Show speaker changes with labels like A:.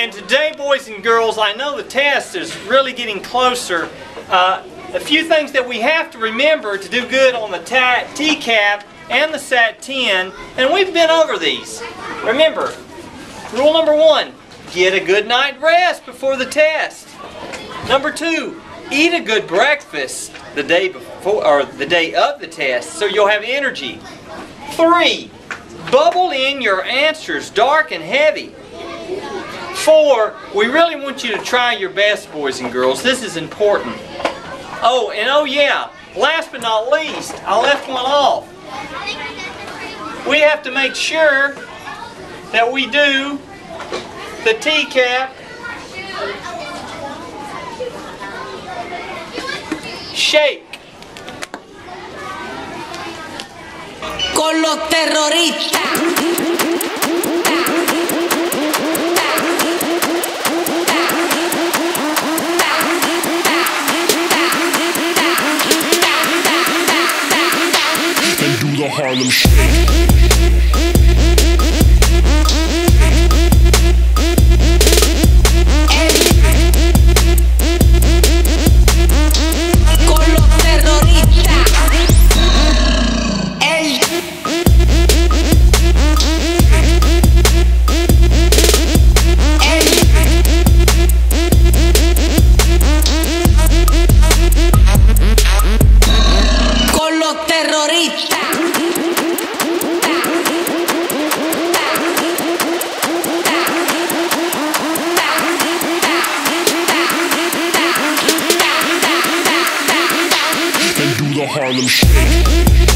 A: and today, boys and girls, I know the test is really getting closer. Uh, a few things that we have to remember to do good on the TCAP and the SAT-10, and we've been over these. Remember, rule number one, get a good night rest before the test. Number two, eat a good breakfast the day before or the day of the test so you'll have energy. Three, bubble in your answers dark and heavy. Four, we really want you to try your best, boys and girls. This is important. Oh, and oh yeah, last but not least, I left one off. We have to make sure that we do the TCAP shake.
B: Con los terroristas.
C: Harlem Shake. Harlem Shake.